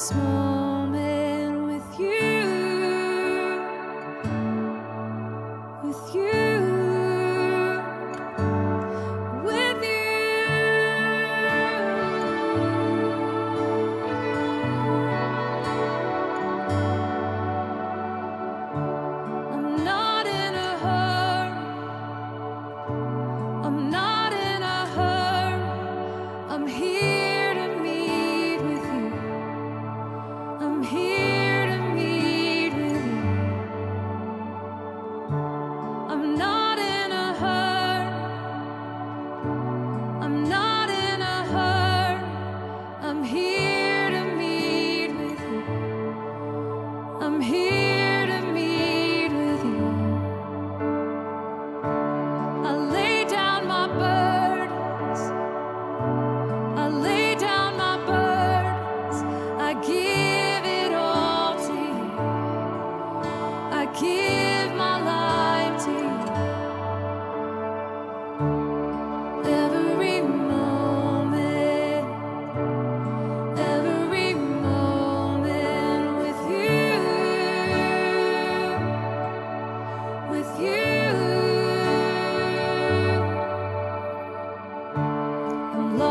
lost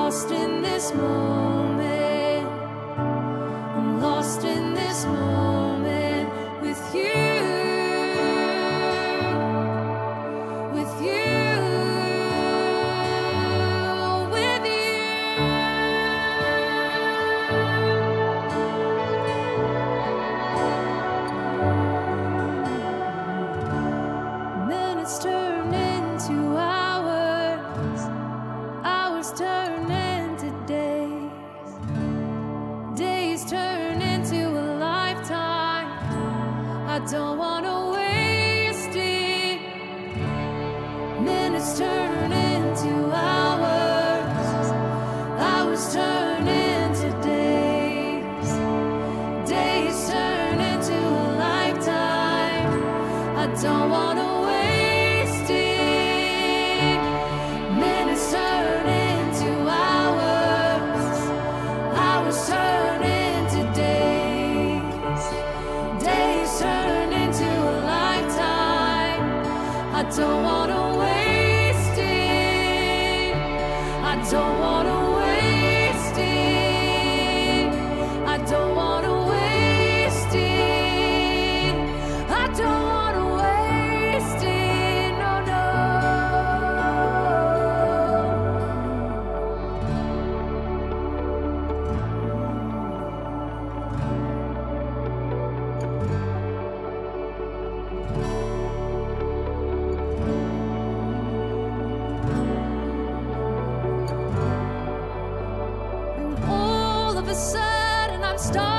lost in this moment. I don't wanna sudden,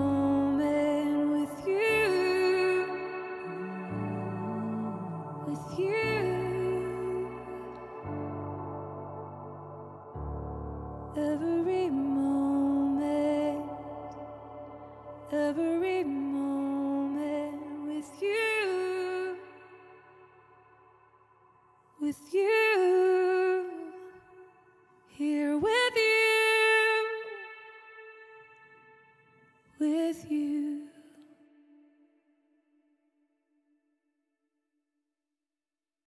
every moment, every moment.